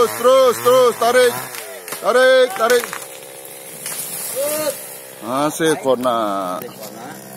terus terus terus. Tarik. Tarik tarik. Masih kona Kona.